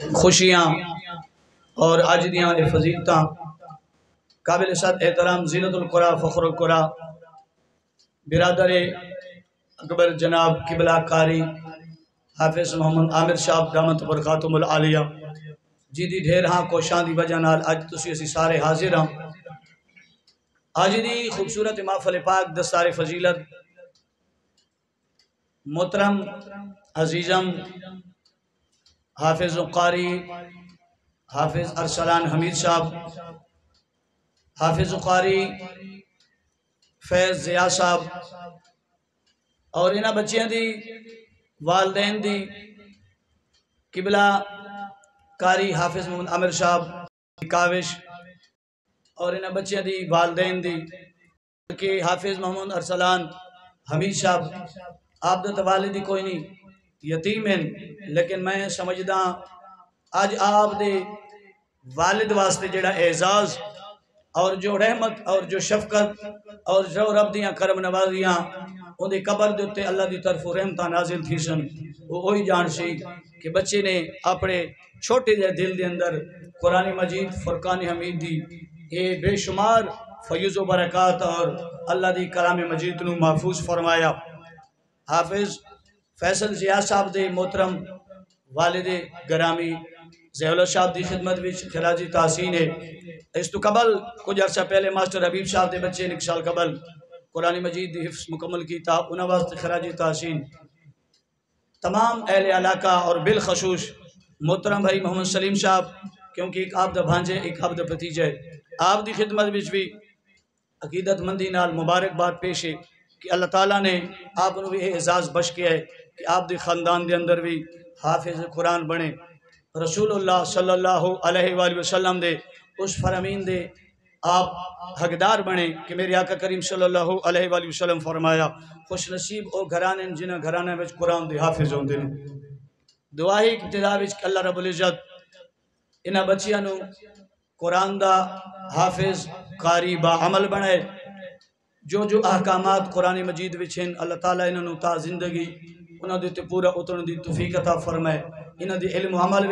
खुशियाँ और अज दियाँ फजीलत। काबिल सद एहतराम जीनतुल्कुरा फ़खरुल्कुरा बिरादर अकबर जनाब किबला कारी, हाफिज मोहम्मद आमिर साहब दामत बरकातुल आलिया। जिदी ढेर हाँ कोशां की वजह नाल अज तुसी असी सारे हाजिर हाँ। अज दी खूबसूरत माफल पाक दस्तार फजीलत। मोहतरम, अजीज़म हाफिज कारी हाफिज अरसलान हमीद साहब, हाफिज कारी फैज़ ज़िया साहब और इन्होंने बच्चों की वालदेन की किबला कारी हाफिज मोहम्मद आमिर साहब काविश और इन्होंने बच्चों की वालदेन की कि हाफिज मोहम्मद अरसलान हमीद साहब आप तो वालिद कोई नहीं यतीम हैं, लेकिन मैं समझदा अज आप दे वालिद वास्ते जड़ा एजाज़ और जो रहमत और जो शफकत और जो रब दियाँ करम नवाजियाँ उनकी कबर के उत्ते अल्लाह की तरफ़ रहमत नाजिल थी सन। वो उ जान सी कि बच्चे ने अपने छोटे जे दिल के अंदर कुरानी मजीद, फुरकान हमीद दी। ये बेशुमार फयूज़ बरक़ात और अल्लाह की कलाम मजीद न महफूज फरमाया। हाफिज़ फैसल जिया साहब के मोहतरम वालिद ग्रामी जहल साहब की खिदमत में खिलाजी तहसीन है। इस तो कबल कुछ अर्सा पहले मास्टर हबीब साहब के बच्चे ने एक साल कबल कुरानी मजीद हिफ्स मुकम्मल किया उन्होंने वास्ते खराजी तहसीन तमाम अहल इलाका और बिलखसूस मोहतरम भाई मोहम्मद सलीम साहब, क्योंकि एक आप भांजे, एक आप भतीजे। आप की खिदमत भी अकीदतमंदी मुबारकबाद पेश है। कि अल्लाह ताला ने आप भी एजाज़ बश किया है कि आप दी ख़ानदान के अंदर भी हाफिज कुरान बने। रसूल सल्लल्लाहु अलैहि वसल्लम दे, उस फरमीन दे आप हकदार बने कि मेरे आका करीम सल्लल्लाहु अलैहि वसल्लम फरमाया, खुश नसीब वो घराने जिन्हें घराने में कुरान दे, हाफिज होंगे दुआ ही इब्तदा अल्लाह रबुल इज़्ज़त इन्होंने बच्चियों कुरान का हाफिज कारी बा अमल बनाए। जो जो अहकाम कुरानी मजीद हैं, अल्लाह ताला इन्होंने ता ज़िंदगी उन्होंने उत्ते पूरा उतरन की तौफीक अता फरमाए। इन्होंने इल्म अमल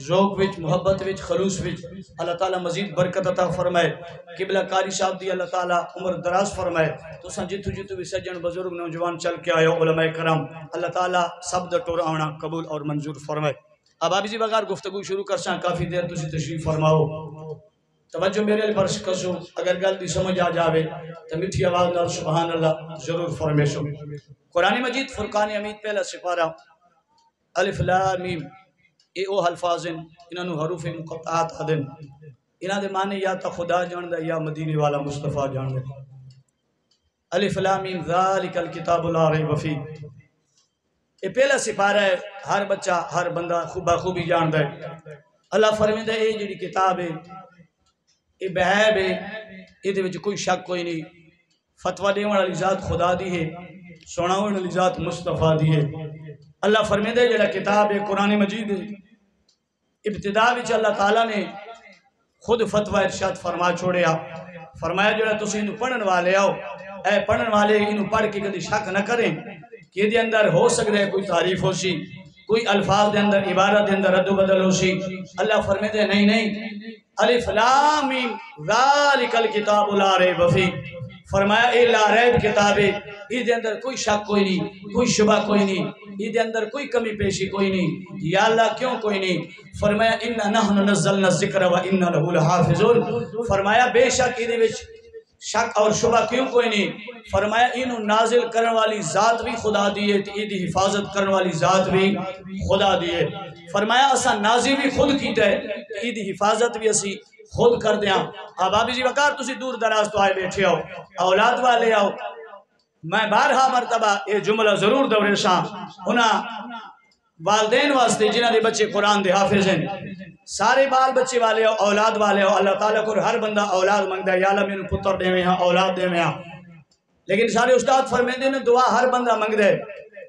जोक मुहब्बत खलूस अल्लाह ताला मजीद बरकत अता फरमाए। किबला कारी साहब दी अल्लाह ताला उम्र दराज फरमाए। तुसा जितू जितू भी सज्जन, बुज़ुर्ग, नौजवान चल के आयो, उलमा करम अल्लाह ताला सब टुर आना कबूल और मंजूर फरमाए। अब जी बगैर गुफ्तगु शुरू कर सा काफ़ी देर तुम तशरीफ़ फरमाओ। तवज्जो मेरे फर्श कसो। अगर गलती समझ आ जाए तो मीठी आवाज़ नाल सुबहान अल्लाह ज़रूर फरमेशो। कुरानी मजीद, फुरकान अमीद पहला सिपारा अलिफ लाम मीम। ये ओ अल्फाज हैं इन्होंने हरूफ मुकत्तात आदन। इन्हों के माने या तो खुदा जानदा या मदीने वाला मुस्तफ़ा जानदा। अलिफ लाम मीम, ज़ालिकल किताबुल ला ये पहला सिपारा है, हर बच्चा, हर बंदा खूबा खूबी जानता है। अल्लाह फरमिंदा ये जी किताब है ये बहब है। ये कोई शक, कोई नहीं। फतवा देने वाली जात खुदा दी है सुनाने वाली जात मुस्तफ़ा दी है। अल्लाह फरमिंदा जरा किताब है, कुरान मजीद है। इब्तदा अल्लाह तला ने खुद फतवा इर्शाद फरमा छोड़िया। फरमाया जो तुम इन पढ़ने वाले आओ ए पढ़ने वाले इन पढ़ के कभी शक न करें कि अंदर हो सकता है कोई तारीफ़ हो सी कोई अल्फाज के अंदर इबारत के अंदर रद्द बदल हो सी। अल्लाह फरमेदे नहीं नहीं अलिफलामिकल किताब ला रे बफी फरमाया, ए ला रैब किताब अंदर कोई शक कोई नहीं, कोई शुबा कोई नहीं अंदर कोई कमी पेशी कोई नहीं, या अल्लाह क्यों कोई नहीं? फरमाया, इन्ना नहनु नज़्ज़लना ज़िक्र व इन्ना फरमाया, बेशक इहदे विच शक और शुबा क्यों कोई नहीं? फरमाया इन नाजिल करने वाली ज़ात भी खुदा दी है ईद हिफाजत करने वाली ज़ात भी खुदा दी है। फरमाया, असा नाजी भी खुद की है ईद हिफाजत भी असी खुद कर दें हाँ बाबी जी, वकार दूर दराज तो आए बैठे आओ औलाद वाले आओ। मैं बारहा मरतबा ये जुमला ज़रूर दौरे सा उन्हें वालदेन वास्ते जिन्हों बच्चे कुरान के हाफिज हैं। सारे बाल बच्चे वाले हो, औलाद वाले हो, अल्लाह ताला को हर बंदा औलाद मंगता है याला मेरे पुत्र दे में औलाद दे में लेकिन सारे उस्ताद फरमेंदे ने दुआ हर बंदा मंगता है।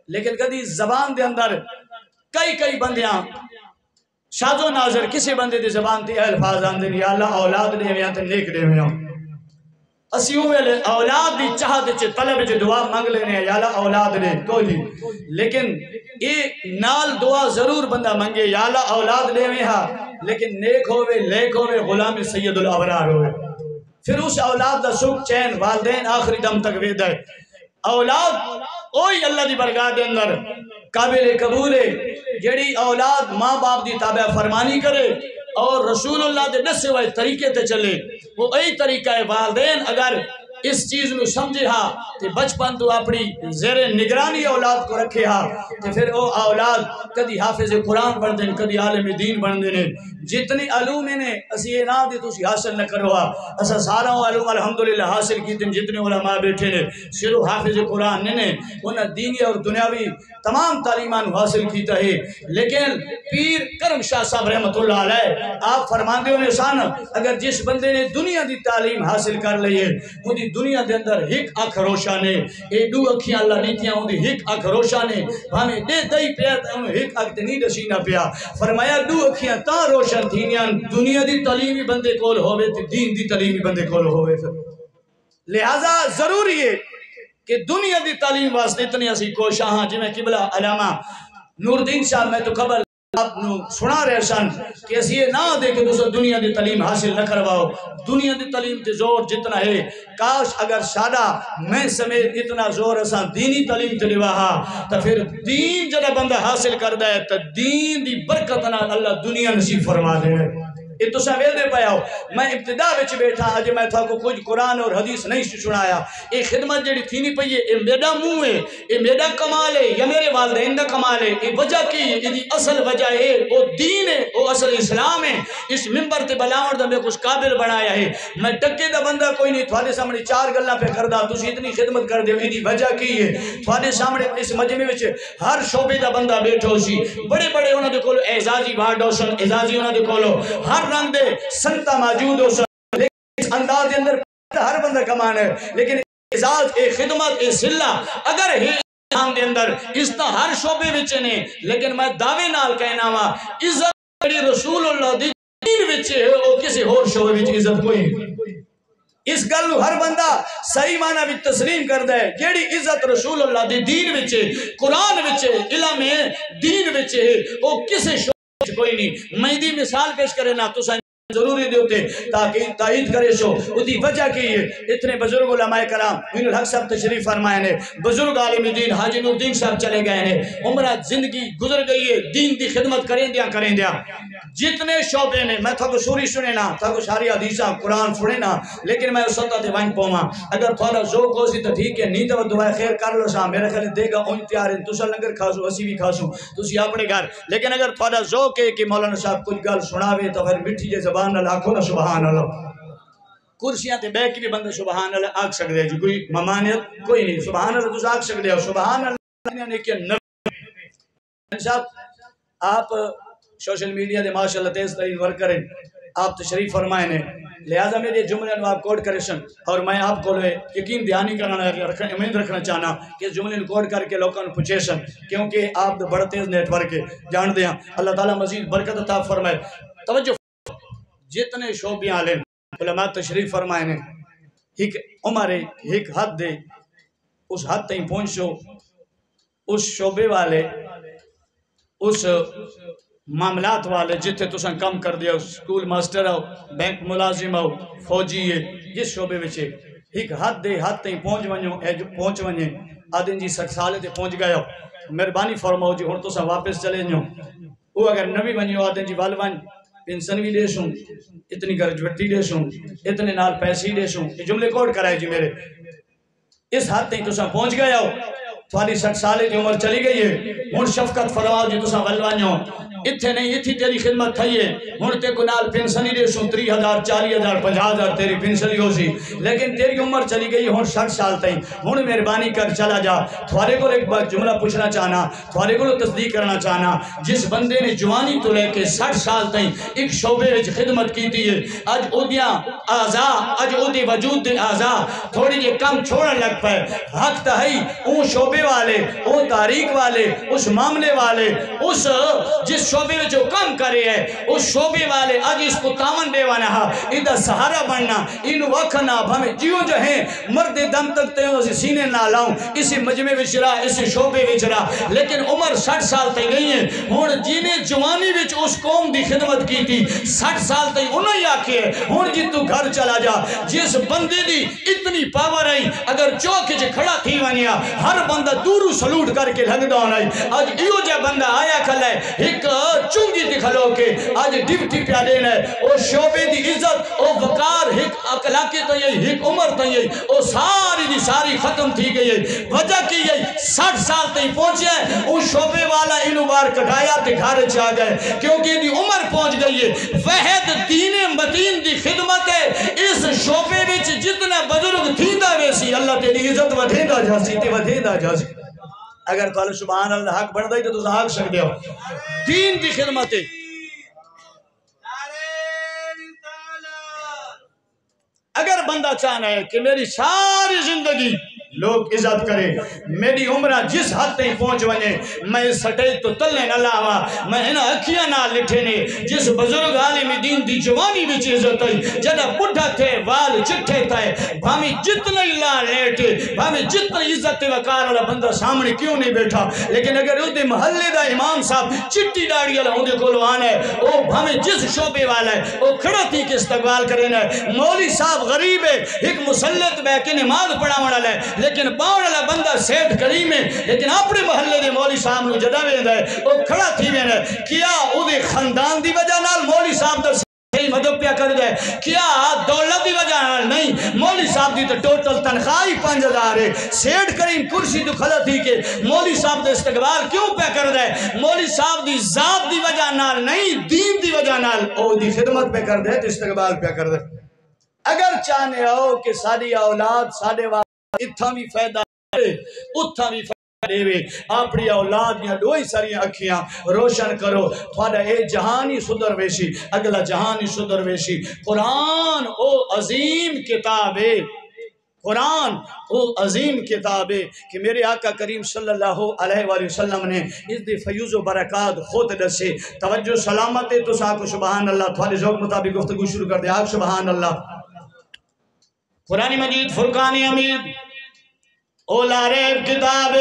लेकिन कभी जबान के अंदर कई कई बंदियाँ, शाजो नाजर, किसी बंदे की जबान से अल्फाज आते हैं याला औलाद दे तो नेक दे असि वेले औलाद की चाहत च, तलब च दुआ मंग लेने याला औलाद ने तो जी लेकिन ये नाल दुआ ज़रूर बंदा मंगे याला औलाद ले हाँ लेकिन नेक होवे, लेक होवे, गुलाम सैयदुल अबरार होवे। फिर उस औलाद का सुख, चैन, वालदेन आखिरी दम तक वेद है। औलाद ओही अल्लाह की बरगाह के अंदर काबिल कबूल है, जेड़ी औलाद माँ बाप की ताबा फरमानी करे और रसूलुल्लाह के दसे हुए तरीके से चले। वो यही तरीका है, वालदेन अगर इस चीज़ न समझे हा कि बचपन तू अपनी जेरे निगरानी औलाद को रखे हा तो फिर वह औलाद कभी हाफिज कुरान बनते हैं कभी आलम दीन बनते हैं जितने अलूम ने असं ये ना दे तुम हासिल न करो हा। असा सारा आलूम अलहमदुल्ला हासिल किए जितने उलमा बैठे ने। सिर्फ़ हाफिज कुरान ने, उन्हें दीनी और दुनियावी तमाम तालीमान हासिल किया है लेकिन पीर करम शाह साहब अलैह, आप फरमाते हो सन अगर जिस बंदे ने दुनिया की तालीम हासिल कर ली है उनकी दुनिया के अंदर एक अख रोशन ने दू अखियाँ अल्लाह नीतियाँ उनकी एक अख रोशन है। भावे दे दई पिया एक अख नहीं दसी ना पिया। फरमाया दू अखियाँ ता रोशन थीनियाँ दुनिया की तालीम ही बंदे कोल होवे दीन की तालीम ही बंदे को लिहाजा ज़रूरी है कि दुनिया की तालीम वास्ते इतनी असी कोशा हाँ जिमें किबला अलामा नूरदीन साहब, मैं तो खबर सुना रहे सन कि असी ये ना दे कि दुनिया की तलीम हासिल न करवाओ। दुनिया की तलीम ते ज़ोर जितना है, काश अगर सादा मैं समेत इतना ज़ोर असा दीनी तालीम ते निवाहा तो फिर दीन जरा बंदा हासिल करता है तो दीन की बरकत नाल अल्लाह दुनिया नसीब फरमा देना ये तुसा वेदे पे आओ मैं इब्तिदा विच बैठा, अज मैं थाको कुछ कुरान और हदीस नहीं सुनाया ये खिदमत जड़ी थी पई है, ये मेरा मुँह है, ये मेरा कमाल है, या मेरे वालदेन का कमाल है। ये वजह की इसकी असल वजह है, वो दीन है, वो असल इस्लाम है। इस मिंबर ते बलावण दा मैं कुछ काबिल बनाया है। मैं टक्के दा बंदा कोई नहीं थोड़े सामने चार गल्ला पे करदा तुसी इतनी खिदमत कर दे इसकी वजह की है? थोड़े सामने इस मजमे विच हर शोबे दा बंदा बैठो सी। बड़े बड़े उन्होंने कोल एजाजी वार्ड होसन एजाजी उन्हां दे कोल हर रंग दे संता मौजूद हो सन लेकिन इस अंदाज के अंदर हर बंदा कमान है लेकिन एजाज ए खिदमत ए सिला अगर है इस्लाम दे अंदर इस ता हर शोबे विच ने लेकिन मैं दावे नाल कहना वा इज्जत बड़ी रसूलुल्लाह दी दीन विच है ओ किसी होर शोबे विच इज्जत कोई नहीं इस गल ਨੂੰ ਹਰ ਬੰਦਾ ਸਹੀ ਮਾਨਾ ਵਿੱਚ ਤਸਲੀਮ ਕਰਦਾ ਹੈ ਜਿਹੜੀ ਇੱਜ਼ਤ ਰਸੂਲ ਅੱਲਾਹ ਦੀ ਦੀਨ ਵਿੱਚ ਹੈ ਕੁਰਾਨ ਵਿੱਚ ਹੈ ਇਲਮ ਹੈ ਦੀਨ ਵਿੱਚ ਹੈ ਉਹ ਕਿਸੇ शोबे विच कोई नहीं। मैं दी मिसाल पेश करे ना तुसा ज़रूरी दे उते ताकि तायद करे सो उदी वजह की है, इतने बुज़ुर्ग उलमाए कराम, इन हक साहब तशरीफ़ फरमाए ने, बुज़ुर्ग आलिम दीन हाजी नूरदीन साहब चले गए ने, उम्र ज़िंदगी गुजर गई है, दीन की खिदमत करें दिया करें दिया जितने शोबे ने, मैं थको सूरी सुने ना थको सारी हदीसा, कुरान सुने ना, लेकिन मैं उस सत्ता ते वन पावा। अगर थोड़ा जोक हो सी तो ठीक है नहीं तो दुआ खैर कर लो सा मेरे ख्याल देगा, उन तैयार है तुसा लंगर खासो, असी भी खासो, तुसी अपने घर। लेकिन अगर थोड़ा जोक है कि मौलाना साहब कुछ गल सुनावे तो फिर मिठी जे जबान नाल आखो ना सुभान अल्लाह कुर्सियाँ ते बैठ के भी बंदे सुभान अल्लाह आख सकदे जी। कोई ममानियत? कोई नहीं। सुभान अल्लाह तुस आख सकदे हो। सुभान अल्लाह ने के नबी साहब, आप सोशल मीडिया दे माशाल्लाह तेज तरीन वर्कर हैं। आप तशरीफ़ फरमाए ने। लिहाजा मेरे जुमले आप कोड करे सन और मैं आपको यकीन ध्यान ही करना रखना, उम्मीद रखना चाहना कि जुमले कोड करके लोगों को पूछे सन। क्योंकि आप तो बड़ा तेज नेटवर्क है। जानते हैं। अल्लाह ताला मजीद बरकत अता फरमाए। तवज्जो जितने शोबियाँ आले उलमा तशरीफ़ फरमाए ने, एक उम्र है, एक हद दे उस हद तक पहुंचो, उस शोबे वाले, उस मामलात वाले जिथे तुसा कम कर दिया, स्कूल मास्टर आओ, बैंक मुलाजिम आओ, फौजी है, जिस शोबे में एक हद दे हद तक पहुँच वनो एज पहुँच वने आदिन जी सठ साल ते पहुँच गए हो मेहरबानी फरमाओ जी हुन तुसा वापस चले वो अगर न भी वञो आदिन जी वल वञ पेंशन भी ॾेसूं इतनी ग्रेजुएटी सू इतने नाल पैसे ही सू ये जुमले कोड कराए जी मेरे। इस हद तक तुसा पहुँच गए हो। थोड़ी सठ साल की उम्र चली गई है। हूँ शफकत फरमाओ जी तुसा वल वञो इतने नहीं इतनी तेरी खिदमत थी है। हूँ ते को नाल पेंशन ही देसूं त्री हज़ार चाली हज़ार पंजाह हज़ार, तेरी पेंशन ही हो सी लेकिन तेरी उम्र चली गई हूँ सठ साल तई। हूँ मेहरबानी कर, चला जा। थोड़े को एक बार जुमला पूछना चाहना थोड़े को तस्दीक करना चाहना। जिस बंदे ने जवानी तो लेके सठ साल तई एक शोबे खिदमत की है अज ओदिया आज़ा अज ओदी वजूद आज़ा थोड़ी जी कम छोड़न लग पे। हक तो है ऊ शोबे वाले वो तारीख वाले, उस मामले वाले, उस जिस शोबे में जो काम करे है, उस शोबे वाले आज इसको तामन देवाना है। इधर सहारा बनना, इन वखना हमें जियो जो है मरते दम तक ते उस सीने ना लाऊं। इसी मजमे विच रहा, इसी शोबे विच रहा। लेकिन उम्र 60 साल तक गई है। हुन जिने जवानी विच उस कौम दी खिदमत की थी 60 साल तक उन्हें आखे हुन जी तू घर चला जा। जिस बंदे दी इतनी पावर आई, अगर चौक च खड़ा थी वनिया, हर बंदा दूरू सलूट करके लगदा होना। आज इहो जे बंदा आया खल है, एक चुंगी दी खलो के आज डिप्टी देना है। ओ शोबे दी इज़्ज़त ओ वकार एक अखलाके तो ये एक उम्र तो ये ओ सारी दी सारी खत्म थी गई है। वजह की है 60 साल तक पहुँचे उस शोबे वाला इनु बार कटाया घर च आ गए। क्योंकि दी उम्र पहुँच गई है। वहद दीन मतीन दी खिदमत है। इस शोबे विच जितना बुज़ुर्ग थींदा वेसी अल्लाह तेरी इज़्ज़त वधेंदा जासी ते वधेंदा जासी अगर कल सुबह अल्लाह हक बनदा ही तो तुम आख सकते हो। दीन की खिदमत। अगर बंदा चाहना है कि मेरी सारी ज़िंदगी लोग इज़्ज़त करे। मेरी उम्र जिस हद तक पहुँच वाले मैं सटेज तो तलने न लावा, मैं इन अखियाँ ना लिठे ने, जिस बुज़ुर्ग आलिम दीन दी जवानी विच इज़्ज़त है जदा बुढ़ा थे, वाल चिट्ठे थे भामे जितने ला लेट भामे जितने इज़्ज़त वकार वाला बंदा सामने क्यों नहीं बैठा? लेकिन अगर उदे मोहल्ले दा इमाम साहब चिट्टी दाढ़ी वाला उदे कोल आने ओ भामे जिस शोबे वाला है ओ खड़ा थी के इस्तकबाल करे ना। मौली साहब गरीब है, एक मुसल्लत बैठे नमाज़ पढ़ावण वाला है लेकिन पाउण वाला बंदा सेठ करीम है, लेकिन अपने महल के मौली साहब को जदा वेद है वह खड़ा थी वेंदा है। क्या वो खानदान की वजह न मौली साहब का मदद पिया कर जाए क्या दौलत की वजह नहीं? मौली साहब की तो टोटल तनख्वाह ही पाँच हज़ार है। सेठ करीम कुर्सी तो खड़ा थी के मौली साहब का इस्तकबाल क्यों पिया कर दे मौली साहब की जात की वजह नाल नहीं, दीन की वजह नाल ओदी खिदमत पे कर दे तो इस्तकबाल पिया कर दे अगर चाहने आओ कि सारी औलाद साढ़े वाल भी फ़ायदा उत्था भी देवे अपनी औलाद दियाँ दो सारियाँ अखियाँ रोशन करो थोड़ा ए जहान ही सुधर वेशी अगला जहान ही सुधर वेशी कुरान ओ अजीम किताब है कुरान वो अजीम किताब है कि मेरे आका करीम सल्लल्लाहु अलैहि वसल्लम ने इस दी फयूज़ बरकत खुद दसे तवज्जो सलामत है तो साको सुबहान अल्लाह थोड़े जोक मुताबिक गुफ्तगू शुरू कर दे आप सुबहान अल्लाह कुरान मजीद फुरकान अमीद ओला रेब किताब,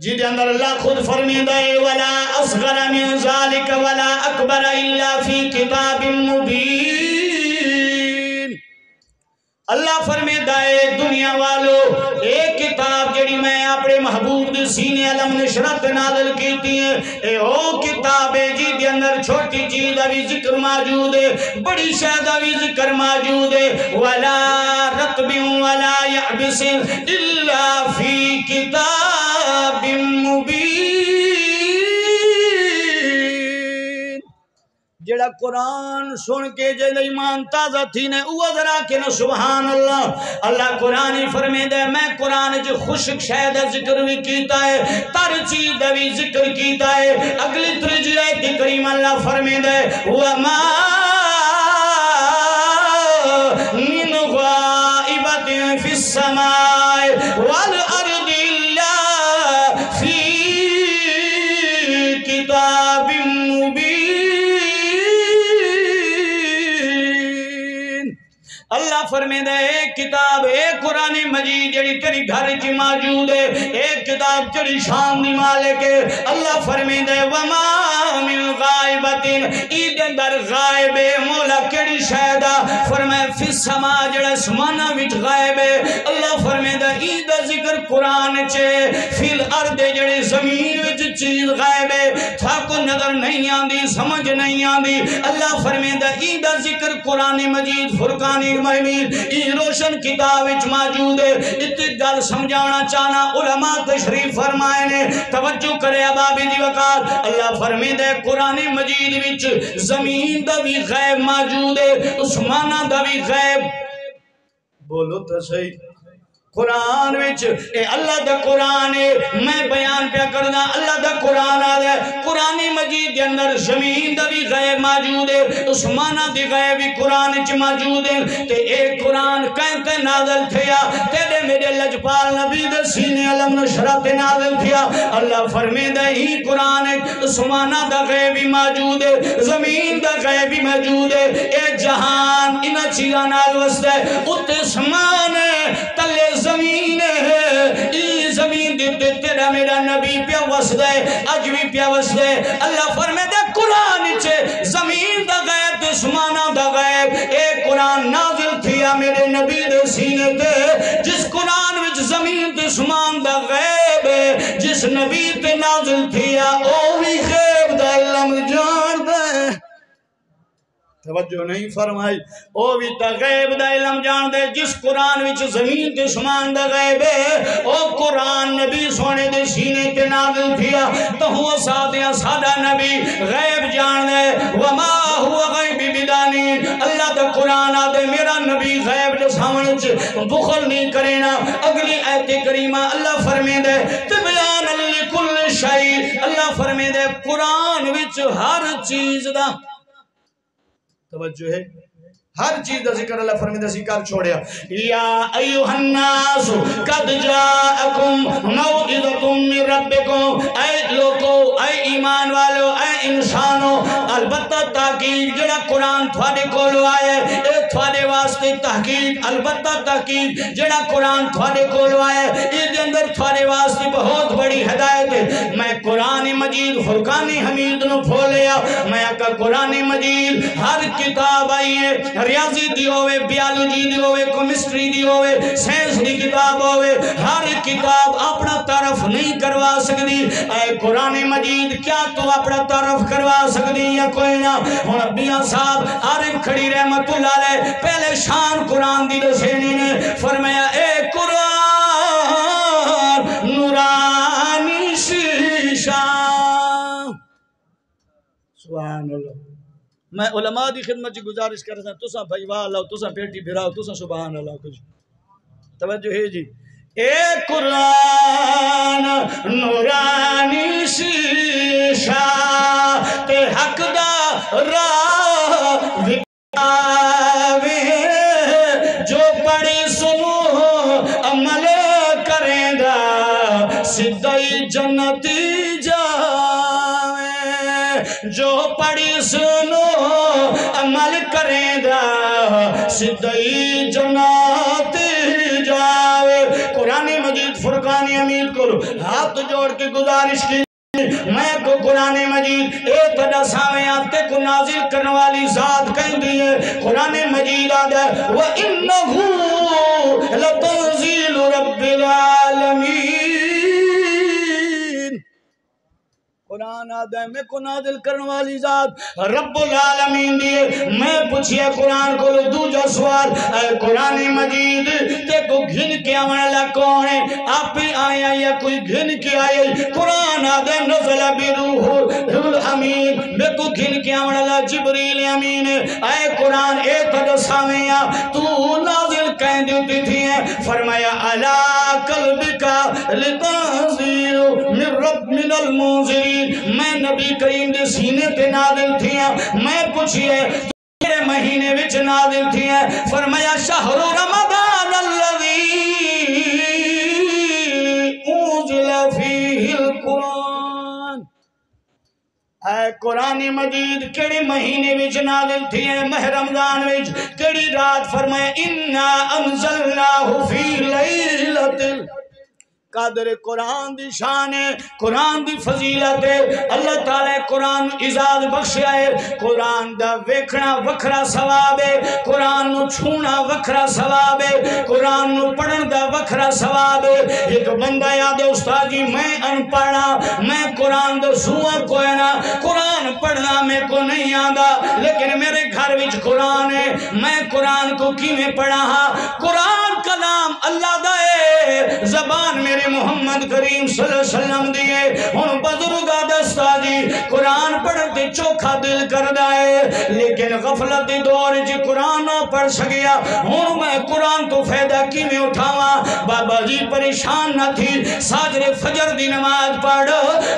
जिदे अंदर अल्लाह खुद फरमींदा है, वला असगर मिन जालिक, वला अकबर इल्ला फ़ी किताबिन मुबीन। अल्लाह फरमांदा है, दुनिया वालों, एक किताब जेड़ी मैं अपने महबूब दे सीने अलम नशरत नाज़िल कीती है, ए ओ किताब है जिदे अंदर छोटी चीज़ दा भी ज़िक्र मौजूद है, बड़ी शय दा भी ज़िक्र मौजूद है, वला रतबिन वला यबिसिन इल्ला फ़ी किताबिन मुबीन। जेड़ा कुरान सुन के जे ईमान ताज़ा थी ने वो जरा के न सुभान अल्लाह अल्लाह कुरान ही फरमेंदा मैं कुरान च खुशक शह दा ज़िक्र भी कीता है, तर चीज़ दा भी ज़िक्र कीता है। अगली त्रीजी आयत करीम अल्लाह फरमेंदा है व कुरान मजीद जड़ी तेरी घर च मौजूद है, एक किताब जड़ी शान दी मालिक है, अल्लाह फरमेंदा वमा मिन गायबतिन। ईदे अंदर गायब है, मौला केड़ी शैदा फरमाए फिस समा जड़ा समाना विच गायब है, अल्लाह फरमेंदा, ईदा ज़िक्र कुरान च फिल अर्द जड़ी ज़मीन चीज़ गायब है, थाको नज़र नहीं आंदी, समझ नहीं आंदी। अल्लाह फरमेंदा, ईदा ज़िक्र कुरान मजीद फुरकानी ई रोशन किताब मौजूद है। इतनी गल समझाना चाहना, उलमा तशरीफ़ फरमाए ने, तवज्जो करे अबाबी दी वकार अल्लाह फरमेंदा कुरान मजीद विच ज़मीन दा भी गैब मौजूद है। उस्माना दा भी गैब। बोलो तो सही। कुरान विच। ए, अल्लाह दा कुरान है मैं बयान पे करना अल्लाह दा कुरान आ है कुरानी मजीद के अंदर ज़मीन दा भी गैब मौजूद है, उस्माना दी गैब भी कुरान च मौजूद है। ते ए कुरान कहते नाज़िल थिया? तेरे मेरे लजपाल नबी दे सीने अलम नशरा ते नाज़िल थिया। अल्लाह फरमेंदा ही कुरान है उस्माना दा गैब भी मौजूद है, ज़मीन दा गैब भी मौजूद है। ए जहान इन चीज़ां नाल वसदा है। उत्ते समान है तले ज़मीन है। ई ज़मीन दे तेरा मेरा नबी पिया वसदा है, अज भी पिया वसदा है। अल्लाह फरमाता कुरान च ज़मीन दा गैब ते सुमाना दा गैब। ए कुरान नाजिल थिया मेरे नबी दे सीने ते। जिस कुरान विच ज़मीन सुमान दा गैब जिस नबी ते नाजिल थिया तवज्जो नहीं फरमाई ओ भी ता गैब दा इल्म जान दे जिस कुरान विच ज़मीन ते आसमान दा गैब है ओ कुरान नबी सोने दे सीने ते नाज़िल थिया तो हुआ सादिया सादा नबी गैब जान दे वमा हुआ गैब बिदानी अल्लाह दा कुरान आ दे मेरा नबी गैब दे सामने च बुखल नहीं करेना अगली आयत करीमा अल्लाह फरमे दे तिबयान लिकुल शै अल्लाह फरमे दे कुरान विच हर चीज़ दा तवज्जो है। हर चीज़ का ज़िक्र अल्लाह फरमाता सी कर छोड़या। या अय्युहन्नास कद जाअकुम मौइज़तुम मिन रब्बिकुम। ऐ लोगो, ऐ ईमान वालो, ऐ इंसानो, अलबत्ता ताकीद जेड़ा कुरान थारे कोल आया ए थारे वास्ते तहकीक, अलबत्ता तहकीक जेड़ा कुरान थारे कोल आया ए दे अंदर थारे वास्ते बहुत बड़ी हिदायत है। मैं कुरान मजीद, फुरकान हमीद नु खोलिया मैं आका कुरान मजीद, हर किताब आई है रियाजी दी होवे, बियोलॉजी दी होवे, केमिस्ट्री दी होवे, साइंस दी किताब होवे, हर किताब अपना तरफ़ नहीं करवा सकती ऐ कुरान मजीद, क्या तू अपना तरफ़ करवा सकती या कोई ना? हुन अबिया साहब आरिफ खड़ी रहमतुल्लाह अलैह, पहले शान कुरान दी दसेनी ने फरमाया ए कुरान नूरानी शीशा। सुभान अल्लाह। मैं उलमा की खिदमत की गुजारिश कर सा तुसा भाई वाह लो तुसा बेटी बिराओ तुसा सुबहान लाओ कुछ। तवज्जो है जी। ए कुरान नूरानी शीशा, ते हक दा राह सीधई जन्नत जावे। कुरान मजीद, फुरकान अमीर को हाथ जोड़ के गुजारिश की। मैं को कुरान मजीद, ए तदा सावे आते को नाजिल करने वाली जात कहती है। कुरान मजीद आदा व इन्नहु लतंजील रब्बिल कुरान आदा मैं को नाजिल करने वाली जात। रब्बुल आलमीन दिए, मैं पूछिया कुरान को दूजा सवाल। कुरान मजीद ते को घिन के आने वाला कौन है? आप ही आया या कोई घिन के आए? कुरान आदा नजल बिरूहुल अमीन। मैं को घिन के आने वाला जिब्रील अमीन। ऐ कुरान, ए तद सामिया, तू नाजिल कह देती थी फरमाया, अला कल्बिका लिताजील मिन रब मिनल मुंजिरीन मैं नबी करीम दे सीने ते नादिल थी मैं पूछिए तेरे महीने विच नादिल थी फरमाया, शहरु रमदान अल्लज़ी मजीद केड़े महीने विच नाजिल थी है मह रमज़ान विच केड़ी रात? फरमाया, इन्ना अंजलनाहु फ़ी लैलतिल। कादर कुरान दी शान है, कुरान दी फजीलत है। अल्लाह ताला कुरान इजाज बख्शिया है कुरान दा वेखना वखरा सवाब है, कुरान नु छूना वखरा सवाब है, कुरान नु पढ़न दा वखरा सवाब है। एक बंदा याद है, उस्ताद जी मैं अनपढ़ा, मैं कुरान दा सुआ कोई ना, कुरान पढ़ना मेरे को नहीं आंदा, लेकिन मेरे घर विच कुरान है। मैं कुरान को किवें पढ़ा कुरान कलाम अल्लाह दा है, जबान मेरे मोहम्मद करीम सल्लल्लाहु अलैहि वसल्लम दी है। बुजुर्गा दस्ता जी कुरान पढ़न ते चोखा दिल करदा है। लेकिन गफलत दे दौर च कुरान ना पढ़ सकिया हुन मैं कुरान तो फ़ायदा किवें उठावा? बाबा जी परेशान न थी। साजरे फजर दी नमाज़ पढ़।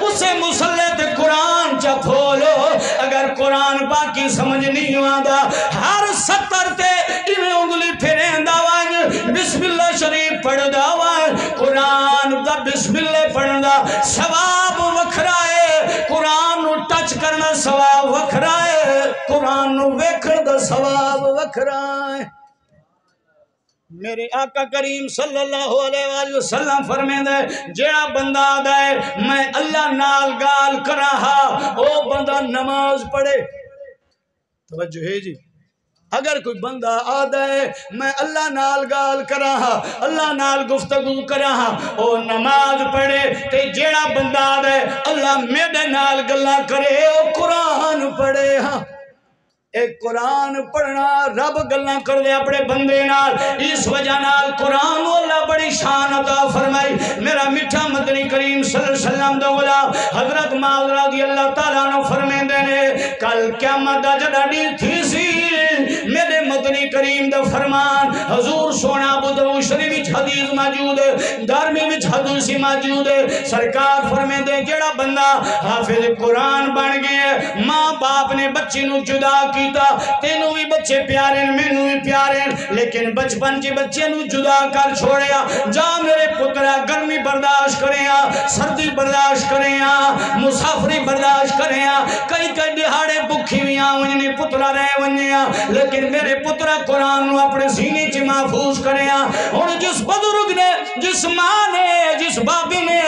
उसे मुसल्ले ते कुरान च खोलो। अगर कुरान बाकी समझ नहीं आता हर सत्तर बिस्मिल्लाह पढ़न दा सवाब वखरा है। कुरान टच करना सवाब वखरा है। कुरान वेखण दा सवाब वखरा है। मेरे आका करीम सल्लल्लाहु अलैहि वसल्लम फरमांदा है जेड़ा बंदा आदा है, मैं अल्लाह नाल गाल करा हा ओ बंदा नमाज़ पढ़े। तवज्जो है जी। अगर कोई बंदा आदा है मैं अल्लाह नाल गाल करा हा अल्लाह नाल गुफ्तगू करा हाँ ओ नमाज़ पढ़े, ते जेड़ा बंदा आदा है अल्लाह मेरे नाल गल्ला करे, ओ कुरान पढ़े, हा। एक कुरान पढ़ना, रब गल्ला कर दे अपने बंदे नाल, इस वजह नाल कुरान अल्लाह बड़ी शान अता फरमाई। मेरा मिठा मदनी करीम सल्लल्लाहु अलैहि वसल्लम वाला हज़रत मौला रज़ी अल्लाह ताला नु फरमांदे ने, कल क़यामत दा जड़ा दी थी करीम दा फरमान, हजूर सोना बुदऊ शरीफ हदीस मौजूद है धर्मी विच हदीस मौजूद। है सरकार फरमांदे जेड़ा बंदा हाफिज कुरान बन गया माँ बाप ने बच्चे नु जुदा कीता, तेनू भी बच्चे प्यारे मैनू भी प्यारे लेकिन बचपन च बच्चे नु जुदा कर छोड़िया जा मेरे पुत्रा, गर्मी बर्दाश्त करेया सर्दी बर्दाश्त करेया मुसाफरी बर्दाश्त करेया कई कई दिहाड़े भुखी भी वजने पुत्रा रह वनिया लेकिन मेरे पुत्रा कुरान अपने सीने च महफूज करेया हुन जिस बुज़ुर्ग ने, जिस माँ ने, जिस बाबी ने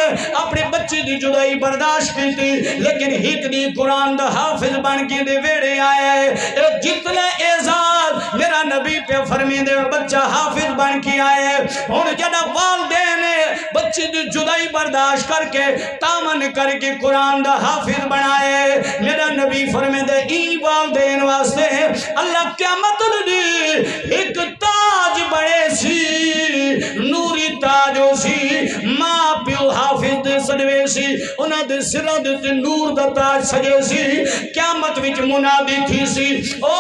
अपने बच्चे की जुदाई बर्दाश्त की लेकिन हिक दी कुरान दा हाफिज बन के वेड़े आया है जितने एजाज मेरा नबी पे फरमी दे बच्चा हाफिज बन के आए हुन जड़ा वालदेन ने बच्चे की जुदाई बर्दाश्त करके तामन करके कुरान दा हाफिज बनाए मेरा नबी फरमे दे, ई वालदेन वास्ते अल्लाह क़यामत दी सी उन्हां दे सिरां दे उत्ते नूर दा ताज सजे सी। क़यामत विच मुनादी थी सी। ओ,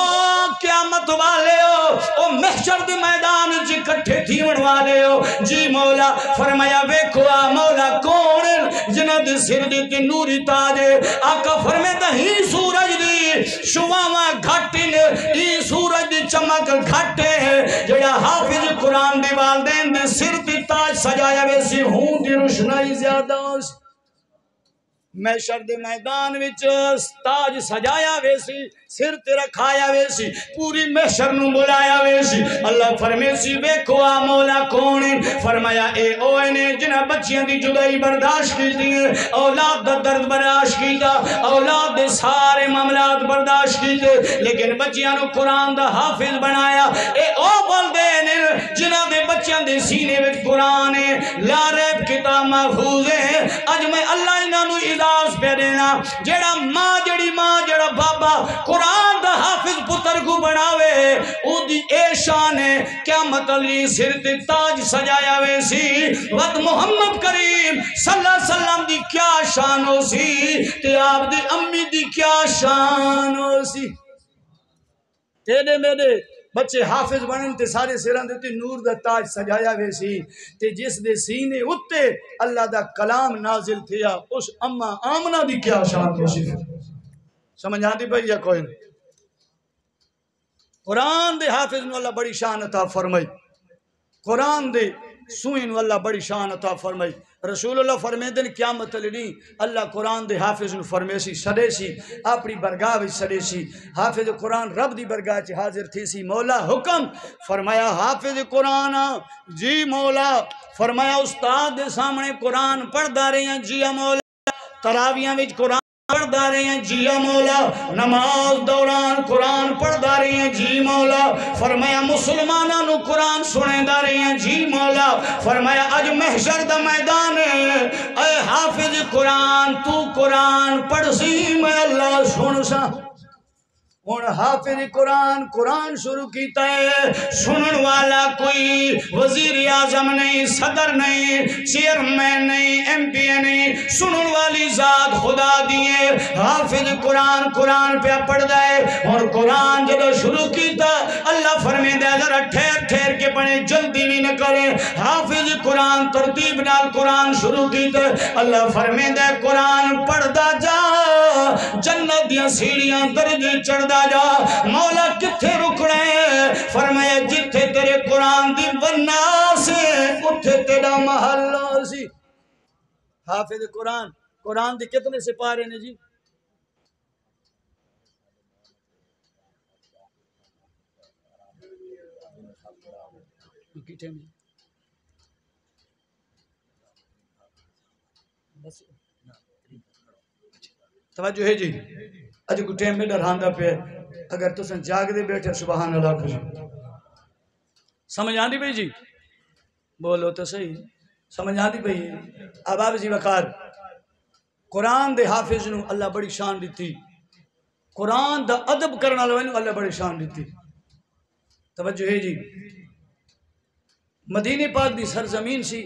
क़यामत वाले हो ओ महशर दे मैदान च इकट्ठे थीवण वाले हो जी मौला, फरमाया, वेखो आ मौला कौन? जिन्हां दे सिर दे उत्ते नूरी ताज है। आका फरमांदा ही सूरज दी। शुआवां घट ने ई सूरज दी चमक घट है। जेड़ा हाफिज कुरान दे वालदैन दे सिर ते ताज सजाया वैसी हूँ मैशर दे मैदान विच ताज सजाया वेसी सिर ते रखाया वेसी पूरी मैशर नु बुलाया वेसी अल्लाह फरमेसी, वेखो आ मौला कौन है? फरमाया, ए ओए ने, जिन्हां बच्चियाँ दी जुदाई बर्दाश्त कीती है, औलाद दा दर्द बर्दाश्त कीता, औलाद दे सारे मामलात बर्दाश्त कीते, लेकिन बच्चियाँ नु कुरान दा हाफिज बनाया। ए ओ बोलदे ने, जिन्हां दे बच्चियाँ दे सीने विच कुरान है, ला किताब महफूज है, अज मैं अल्लाह इन्हां नु इजाज पे देना जेड़ा माँ, जेड़ी माँ, जेड़ा बाबा कुरान दा हाफिज पुत्र को बनावे ओदी ए शान है, क़यामत अली सिर ते ताज सजाया वेसी वत मोहम्मद करीम सल्लल्लाहु अलैहि दी क्या शान हो सी, ते आप दी अम्मी दी क्या शान हो सी। तेरे मेरे बच्चे हाफिज बनन ते सारे सिरां दे नूर दा ताज सजाया वे सी। जिस दे सीने उत्ते अल्लाह दा कलाम नाजिल थिया, उस अम्मा आमना दी क्या शान हो सी। समझ आती पई या कोई कुरान दे हाफिज नु अल्लाह बड़ी शान अता फरमाई। कुरान दे सूई नु अल्लाह बड़ी शान अता फरमाई। रसूल अल्लाह फरमेंदे ने मतलब नहीं अल्लाह कुरान दे हाफिज फरमे फरमेसी सड़े सी अपनी बरगाह भी सड़े सी, हाफिज कुरान रब दी बरगाह च हाजिर थी सी, मौला हुक्म फरमाया, हाफिज कुरान, जी मौला, फरमाया, उस्ताद दे सामने कुरान पढ़दा रहे जी मौला, तरावियाँ विच कुरान पढ़दा रहे हैं जी मौला। नमाज़ दौरान कुरान पढ़ा रहे हैं जी मौला। फरमाया मुसलमाना कुरान सुनेदा रहे हैं जी मौला। फरमाया, अज महशर द मैदान है। ऐ हाफिज कुरान, तू कुरान पढ़ सी, मैं अल्लाह सुन सा। हूँ हाफिज कुरान कुरान शुरू किया सुन वाला कोई वज़ीर आज़म नहीं, सदर नहीं, चेयरमैन नहीं एम पी ए नहीं सुन वाली जात खुदा दिए हाफिज कुरान कुरान पे पढ़ दे और कुरान जो शुरू किया अल्लाह फरमेंद अगर ठहर ठहर के बने, जल्दी भी न करे। हाफिज कुरान, तरतीब नाल कुरान शुरू किया अल्लाह फरमेंद कुरान पढ़ता जा। जन्नत दियाँ सीढ़ियाँ दरजे जा। मौला रुकना है फरमाया जिथे तेरे कुरान हाफिज कुरान कुरान दी कितने ने जी? तवज्जो है जी। अज को टाइम में डरांदा पे अगर तुम जागते बैठे सुबहान अल्लाह खुश। समझ आती पई जी? बोलो तो सही। समझ आती पई अबाब जी वकार। कुरान दे हाफिज नु अल्लाह बड़ी शान दी कुरान दा अदब करने वाले अल्लाह बड़ी शान दी तवज्जो है जी। मदीने पाक दी सरजमीन सी।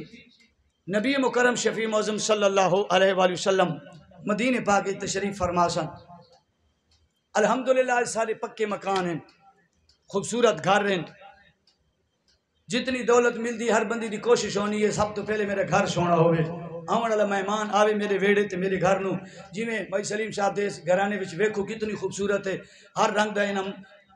नबी मुकरम शफी मौजम सल्लल्लाहु अलैहि वसल्लम मदीने पाक तशरीफ़ फरमासन। अल्हम्दुलिल्लाह सारे पक्के मकान हैं, खूबसूरत घर हैं। जितनी दौलत मिलती हर बंदी की कोशिश होनी है, सब तो पहले मेरे घर सोना होवे। आवन वाला मेहमान आवे मेरे वेड़े तो मेरे घर नू। जिमें भाई सलीम शाह देस घराने वेखो कितनी खूबसूरत है। हर रंग का इनम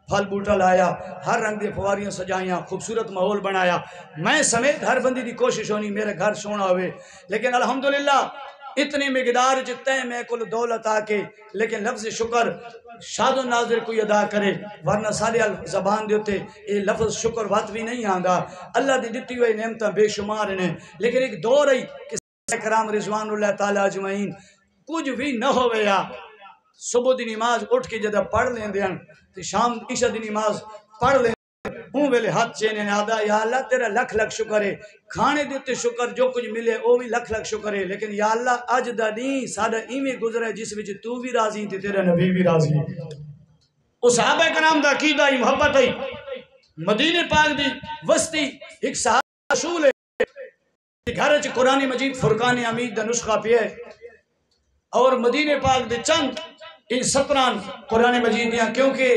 फल बूटा लाया, हर रंग दी सजाइया, खूबसूरत माहौल बनाया। मैं समेत हर बंदी की कोशिश होनी, मेरा घर सोना होवे। लेकिन अल्हम्दुलिल्लाह इतनी मकदार जितने मैं कुल दौलत आके, लेकिन लफ्ज शुक्र शादो नाजिर कोई अदा करे, वरना सारे जबान के उत्ते ये लफ्ज शुक्र वत भी नहीं आंदा। अल्लाह की दी हुई नियमत बेशुमार ने। लेकिन एक दौर ही कराम रिजवान ताला अजमाइन कुछ भी न हो गया सुबह की नमाज़ उठ के जब पढ़ लेंदे हैं शाम ईशा की नमाज़ पढ़ लें हूँ वेले हाथ चेने आदा, या अल्लाह तेरा लख लख शुक्र है। खाने के उत्ते शुक्र, जो कुछ मिले वो भी लख लख शुक्र है। लेकिन या अल्लाह अज का दी साडा इवें गुजरा जिस विच तू भी राज़ी ते तेरा नबी भी राज़ी। उस साहबा कराम दा कीदा ही, मोहब्बत है। मदीने पाक दी वस्ती, एक साहब रसूल है। घर च कुरानी मजीद फुरकान अमीद दा नुस्खा पिया और मदीने पाक दे चंद इन सत्रह कुरान मजीद क्योंकि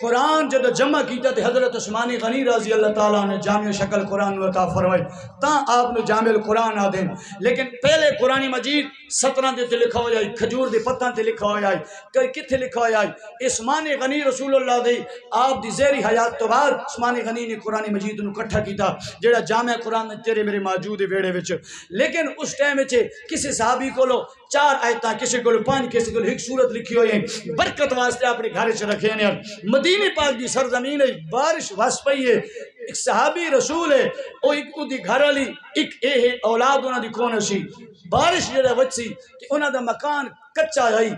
कुरान जब जमा किया तो हज़रत उस्मानी गनी रज़ी अल्लाह ताला ने जाम शक्ल कुरान अता फरमाई, ता आपने जामिल कुरान आ दें लेकिन पहले कुरानी मजीद सत्रह के लिखा हो जाए खजूर के पत्तों से लिखा हो जाए कई कितने लिखा हो जाए इस्मानी गनी रसूल अल्लाह दे, आप की जेरी हयात तो बाद उस्मानी गनी ने कुरानी मजीद कट्ठा किया जोड़ा जाम कुरान तेरे मेरे मौजूद है वेड़े में लेकिन उस टाइम किसी साहबी को चार आयत, किसी को पाँच किसी को एक सूरत लिखी हुई है बरकत वास्ते अपने घर च रखे ने मदीने पाक की सरजमीन है, बारिश वस पई है, एक सहाबी रसूल है वो एक घर वाली एक ए है औलाद उन्होंने कौन सी बारिश जो वची कि उन्होंने मकान कच्चा है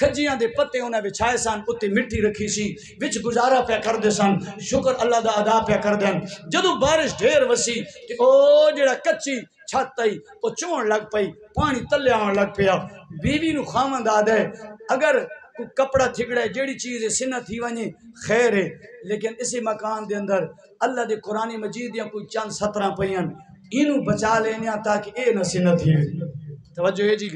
खजिया के पत्ते उन्हें विछाए सन, उत्ते मिट्टी रखी सी, विच गुजारा पे करते सन, शुक्र अल्लाह का अदा पे कर देन जो बारिश ढेर वसी कि ओ जड़ा कच्ची छत आई वो चोन लग पई पानी तले आन लग पिया। बीवी खामंद आद है, अगर कपड़ा थिगड़े, जड़ी चीज़ सिन थी वे खैर है। लेकिन इसी मकान के अंदर अल्लाह के कुरानी मजीद या कोई चंद सत्रह पईन इन बचा लेने ताकि ये न सिन थी तवज्जो है जी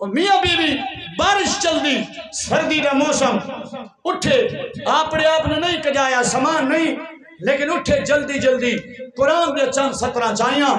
और मियाँ बीवी, बारिश चलती सर्दी का मौसम, उठे अपने आप ने नहीं कजाया, समान नहीं लेकिन उठे जल्दी जल्दी। कुरान के चंद सत्रह चाइया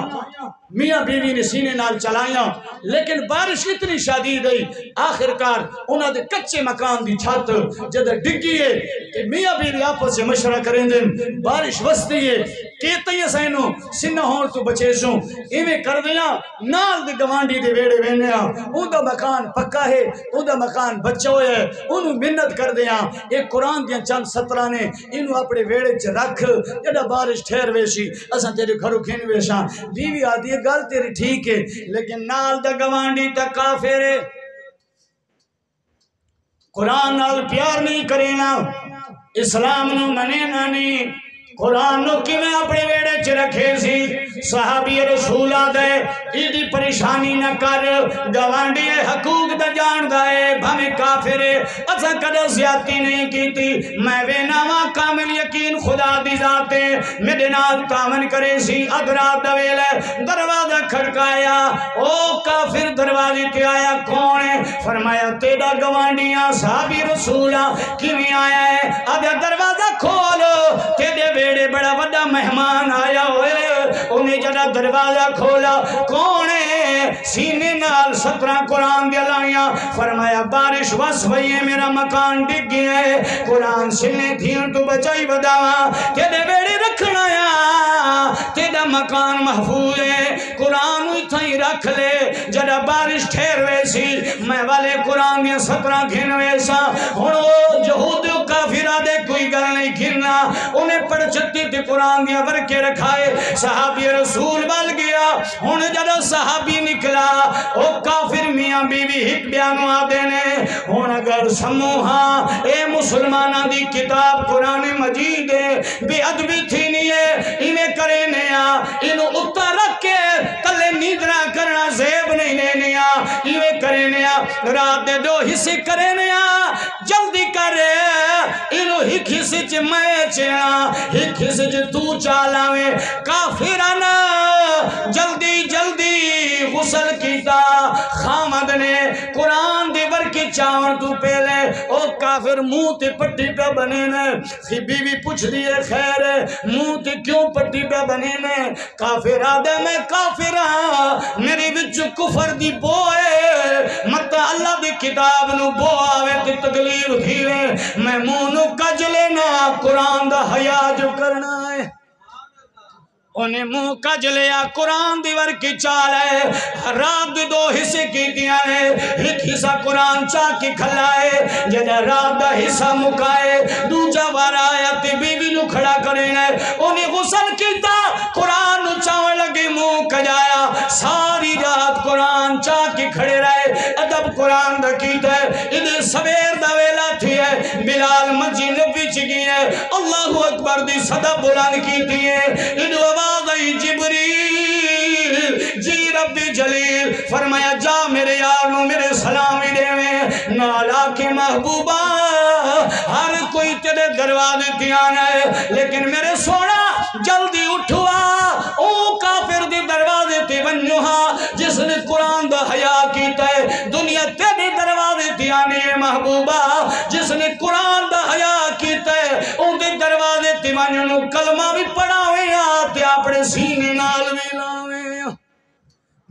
मियाँ बीवी ने सीने नाल चलाया। लेकिन बारिश इतनी शादी गई। आखिरकार उन्होंने कच्चे मकान की छत जब डिगी है कि मियाँ बीवी आपस में मशवरा करें बारिश वसती है के तई सैनो सिन्न होने तो बचे सो इवें कर दिया नाल गवांडी दे वेड़े वेने उनका मकान पक्का है उनका मकान बचा हुआ है। उन्हों मिन्नत कर दिया ये कुरान दियाँ चंद सत्रह ने इन्हों अपने वेड़े च रख जड़ा बारिश ठहर वेसी, असा तेरे घरों खेन वेसा। बीवी आदि गल तेरी ठीक है, लेकिन नाल दा गवांडी ता काफिर है कुरान नाल प्यार नहीं करेना, इस्लाम नु मनेना नहीं। कुरान किवें अपने वेड़े च रखे सी? सहाबी रसूला दे इदी परेशानी न कर गवांडी हकूक दा जानदा है भाਵੇਂ काफिर असा कदे ज्यादती नहीं कीती। मैं वे नावा कामिल यकीन खुदा दी जात मेरे नाल तामन करे सी अदरा दवेले दरवाज़ा खड़काया। ओ काफिर, दरवाजे ते आया, कौन है? फरमाया, तेरा गवांडिया साहबी रसूला किवें आया है? आजा दरवाज़ा खोलो, तेरे वेड़े बड़ा बड़ा मेहमान आया होए जरा दरवाज़ा खोला। कौन है? सीने नाल सत्रह कुरान दिया लाइया। फरमाया, बारिश वस हुई है मेरा मकान डिग गया है। कुरान सिलने थी तू बचाई बदावा तेरे वेड़े रखना आ, तेरा मकान महफूज है। कुरान इतना ही रख ले। जरा बारिश ठहर वैसी मैं वाले कुरान दिया सत्रह घिन वैसा हूँ वो काफिरा दे कोई गल नहीं घिरना। उन्हें पढ़ छत्ती ते कुरान दिया भर के रखाए, सहाबी रसूल बल गया। हूँ जब सहाबी निकला, ओ काफिर मियाँ बीवी हिट बयान आते ने। हूँ अगर समूहा ए मुसलमाना दी किताब कुरान मजीद है बेअदबी थी नहीं है इन्हें करे नया इन उत्तर रख के तले नींदरा करना जेब नहीं लेने इवें करे नया रात दे दो हिस्से करे कर च मैं चेना हिक हिस्से च तू चालावे काफिराना, जल्दी जल्दी गुसल किया खामद ने चावन तू पहले। ओ काफिर, मुँह ते पट्टी पे बने ने। फिर बीवी पूछ दी है, खैर, मुँह ते क्यों पट्टी पे बने ने? काफिर आदे मैं काफिर हाँ। मेरे विच कुफर दी बो है मत अल्लाह दी किताब नु बो आवे ते तकलीफ़ थीवे मैं मुँह नु कज लेना, कुरान दा हया जो करना है। उन्हें मुँह कज लिया कुरान की चाल है। रात दे हिस्से की ने एक हिस्सा कुरान चा के खलाए रात दा हिस्सा मुकाए दूजा बार आया बीवी खड़ा उन्हें गुसल कीता, कुरान लगे मुँह कजाया। सारी रात कुरान चा के खड़े रहे। अदब कुरान कीता इधर सवेर थी है। बिलाल मस्जिद अल्लाहू अकबर दी सदा बुलंद की है। आई जिबरील, जी रब्बी जलील, फरमाया, जा मेरे यार मेरे सलामी देवे। नाला के महबूबा, हर कोई तेरे दरवाजे ते आना है, लेकिन मेरे सोना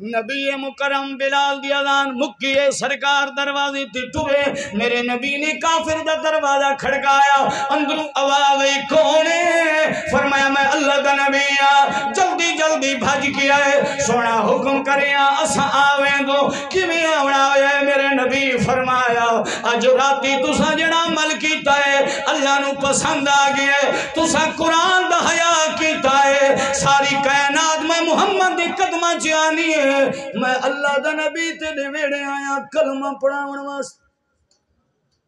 नबी मुकरम बिलाल दी अजान, मुक्की सरकार दरवाजे ते टुरे, मेरे नबी ने काफिर दा दरवाज़ा खड़काया, अंदरों आवाज़ आई, कौन फरमाया, मैं अल्लाह दा नबी आ, जल्दी जल्दी भज के आए, सोना हुक्म करिया असा आवे दो किवें आवना है? मेरे नबी फरमाया अज राती तुसा जेड़ा अमल कीता है, अल्लाह नु पसंद आ गया तुसा कुरान आनी है मैं अल्लाह दा नबी तेरे वेड़े आया कलमा पढ़ावन वास्ते।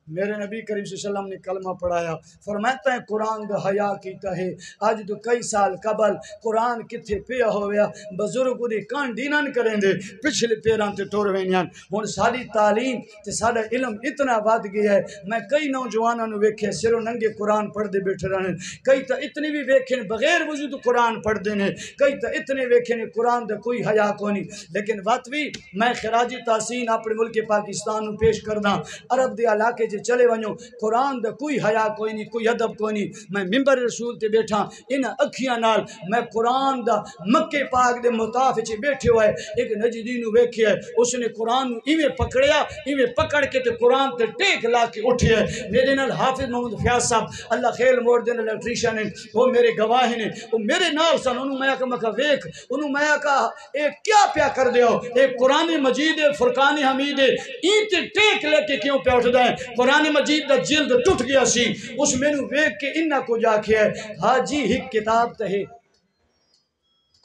मेरे नबी करीम सल्लम ने कलमा पढ़ाया, फरमाता है, कुरान दा हया कीता है अज तो कई साल कबल कुरान किथे पिया होया, बजुर्ग उदी कांडी नन करेंदे, पिछले पैरां ते टुर वेनियाँ हुन साडी तालीम ते साडा इल्म इतना वध गया है, मैं कई नौजवानों नु वेखे सिरों नंगे कुरान पढ़ते बैठे रहने कई तो इतने भी वेखे बगैर वज़ू तो कुरान पढ़ते ने, कई तो इतने वेखे ने कुरान का कोई हया को नहीं लेकिन वत भी मैं खराजी तासीन अपने मुल्क पाकिस्तान पेश करदा, अरब के इलाके च चले वञो। कुरान दा कोई हया कोई नहीं कोई अदब कोई नहीं मैं मिंबर रसूल ते बैठा, इन अखियाँ नाल मैं कुरान दा मक्के पाक दे मुताफ च बैठे हुए एक नजदी नु वेखिया उसने कुरान इवें पकड़िया, इवें पकड़ के ते कुरान ते टेक ला के उठिया मेरे नाल हाफिज मोहम्मद फयाज साहब, अल्लाह खेल मोड़ देन इलेक्ट्रीशियन ने वो मेरे गवाह ने वो मेरे नाल सन उन्होंने मैं आखा, मखा वेख उन्होंने मैं आखा, ए क्या प्या कर दियो ए कुरान मजीद है, फुरकान हमीद है। ई ते टेक लेके क्यों पे उठदा है? कुरान मजीद का जिल्द टूट गया सी। उस मेनू वेख के इन्ना कुछ आखिया है। हाजी ही किताब तहे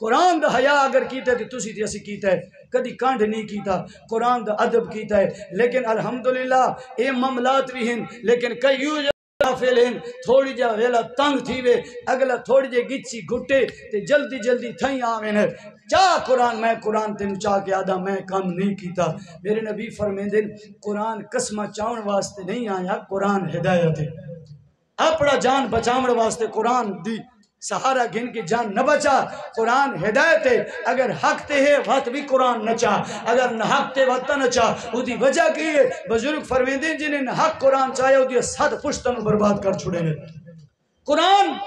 कुरान का हया अगर कीता तो तुम तो असी किया कभी कंठ नहीं किया कुरान का अदब किया है। लेकिन अलहमदुल्ला ये मामलात भी हैं लेकिन कई गाफिल हैं थोड़ी जा वेला तंग थी वे अगला थोड़ी जे गिची घुटे, ते जल्दी जल्दी थई आवेन। चाह कुरान, मैं कुरान तेन चाह के आदा, मैं कम नहीं किया मेरे नबी फरमेंदे कुरान कसमा चाहन वास्ते नहीं आया, कुरान हिदायत है। अपना जान बचावण वास्ते कुरान दी सहारा गिन के जान न बचा। कुरान हिदायत है अगर हक ते है वत भी कुरान न चाह। अगर न हक ते वत न चाह। उसकी वजह की है? बुज़ुर्ग फरमेंदे जिन्हें न हक कुरान चाहे उसकी सद पुश्तन बर्बाद कर छुड़े ने कुरान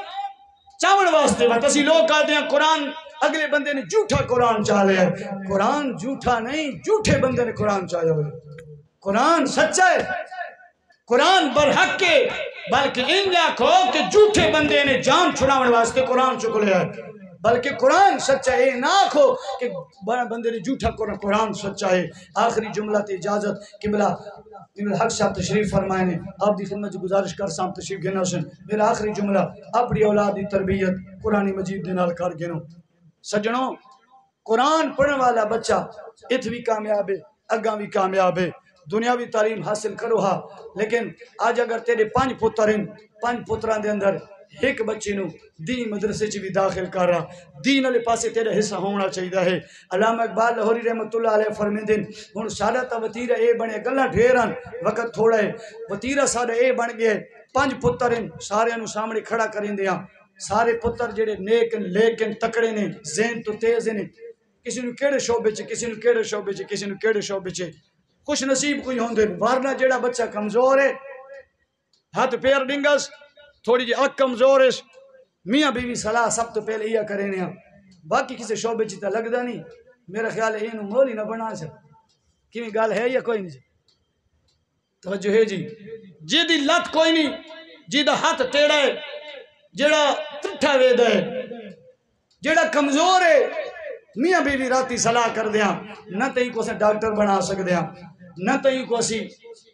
चावण वास्ते वत असि लोग कहते हैं, कुरान अगले बंदे ने झूठा कुरान चाह लिया कुरान झूठा नहीं, झूठे बंदे ने कुरान चाहे कुरान सच्चा है। कुरान बरहक के बल्कि इन आखो कि झूठे बंदे ने जान छुड़ाने वास्ते कुरान चुक लिया बल्कि कुरान सच्चा है, ना आखो कि बंदे ने झूठा कुरान सच्चा है। आखिरी जुमला ते इजाज़त किबला इमल हक साहब तशरीफ़ फरमाए ने। आप दी खिदमत गुजारिश कर, साहब तशरीफ़ गिना सन मेरा आखिरी जुमला, अपनी औलाद की तरबियत, कुरानी मजीद दे नाल कर गिनो सज्जनों, कुरान पढ़ने वाला बच्चा इत भी कामयाब है अगर भी कामयाब है। दुनियावी तालीम हासिल करो हा। लेकिन अज अगर तेरे पाँच पुत्र हैं पाँच पुत्रां दे अंदर एक बच्चे दीन मदरसे भी दाखिल कर। रहा दीन आले पास तेरा हिस्सा होना चाहिए है। अलामा इकबाल लाहौरी रहमत अलैह हूँ हुन तो वतीरा ए बने गल्ला ढेर हैं वक्त थोड़ा है। वतीरा साडा ए बन गया पाँच पुत्र हैं सारे सामने खड़ा करेंदे हाँ सारे पुत्र जेडे नेक लेकिन तकड़े ने, जहन तो तेज ने। किसी केड़े शोबे किसी केड़े शोबे किसी केड़े शोबे कुछ नसीब कोई होंगे वरना जेड़ा बच्चा कमज़ोर है हाथ पैर डिंगस, थोड़ी जी अख कमज़ोर है, मियाँ बीवी सलाह सब तो पहले यह करें बाकी किसी शोबे च तो लगता नहीं। मेरा ख्याल है इन मोल ही ना बना से कि गल है या कोई नहीं तो जो है जी। जिदी लत कोई नहीं जिदा हाथ टेढ़ा है जेड़ा त्रुठा वेद है जेड़ा कमज़ोर है, मियाँ बीवी राती सलाह कर दिया ना तेई कुछ डॉक्टर बना सकते हैं न तो को असी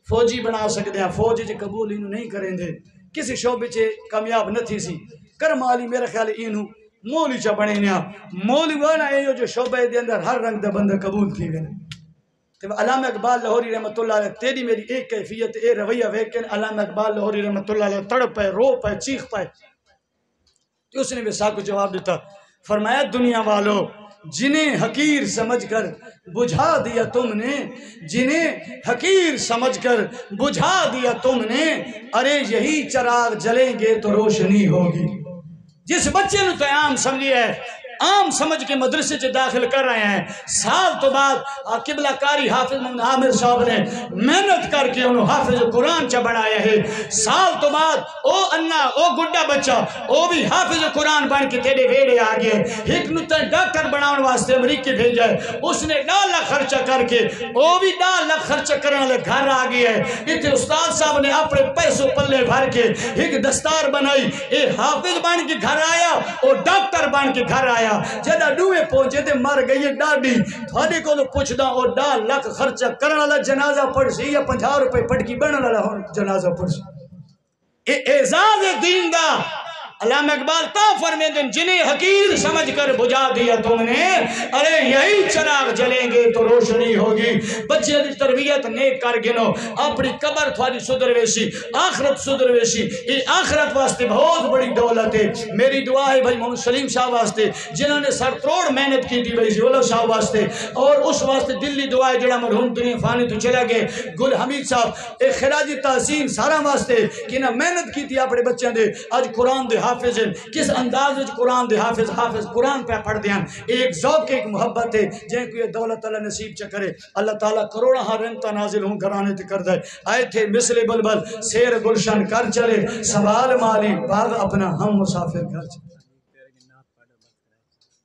फौजी बना सकते हैं फौज च कबूल इन नहीं करेंगे किसी शोबे च कामयाब न थी सी कर्म वाली मेरा ख्याल इनू मोली च बने मोली वो ना यो जो शोबे दे अंदर हर रंग दे बंदे कबूल थी गए अलामा इकबाल लाहौरी अलैह तेरी मेरी एक कैफियत ए रवैया के अलामा इकबाल लाहौरी अलैह तड़प पाए रो पाए चीख पाए उसने भी साकु जवाब देता फरमाया दुनिया वालों जिन्हें हकीर समझकर बुझा दिया तुमने, जिन्हें हकीर समझकर बुझा दिया तुमने, अरे यही चराग जलेंगे तो रोशनी होगी। जिस बच्चे ने कयाम आम समझी है आम समझ के मदरसे च दाखिल कर रहे हैं। साल तो बाद किबला कारी हाफिज आमिर साहब ने मेहनत करके उन्होंने हाफिज कुरान च बनाया है। साल तो बाद ओ अन्ना, ओ गुड्डा बच्चा, ओ भी हाफिज कुरान बन के तेरे वेड़े आ गए। एक डॉक्टर बनाने वास्ते अमरीकी भेजा है। उसने डाल लाख खर्चा करके वो भी डाल लाख खर्चा करने वाले घर आ गए है। इतने उस्ताद साहब ने अपने पैसों पल्ले भर के एक दस्तार बनाई। ये हाफिज बन के घर आया और डॉक्टर बन के घर आया। जदा डूए पहुँचे ते मर गई है डाडी। थोड़े को पुछदा, ओ डा लख खर्चा करने वाला जनाजा पढ़ सी या 50 रुपए पटकी बनने वाला जनाजा पढ़ सी एजाज दीन दा। अल्लामा इकबाल ता फरमेंदे जिन्हें हकीर समझ कर बुझा दिया तुमने, अरे यही चराग जलेंगे तो रोशनी होगी। बच्चे की तरबियत नेक कर गिनो, अपनी कबर थोड़ी सुधर वेसी आखरत सुधर वेसी ये आखरत वास्ते बहुत बड़ी दौलत है। मेरी दुआ है भाई मोहम्मद सलीम साहब वास्ते, जिन्होंने सर तोड़ मेहनत की थी भाई जिवला साहब वास्ते, और उस वास्ते दिल्ली दुआ है जड़ा मरहूम दुनिया फानी तो चला गए गुल हमीद साहब, एक खराजी तहसीन सारा वास्ते, कि मेहनत की थी अपने बच्चों के अज कुरान दे हाफिज हैं। किस अंदाज कुरान दे हाफिज हाफिज कुरान पे पढ़ते हैं। एक जौक एक मोहब्बत है जै कोई दौलत अल्लाह नसीब च करे। अल्लाह ताला करोड़ा हाँ रंगता नाजिल हूँ घराने ते कर दे। आए थे मिसले बलबल शेर गुलशन कर चले। सवाल माली बाग अपना हम मुसाफिर घर चले।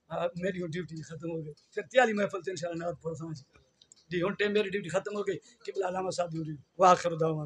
हाँ, मेरी वो ड्यूटी खत्म हो गई। फिर त्याली महफल से इंशाल्लाह नात पढ़ समझ जी हूँ टाइम मेरी ड्यूटी खत्म हो गई। कि अलामा साहब वाह कर दावा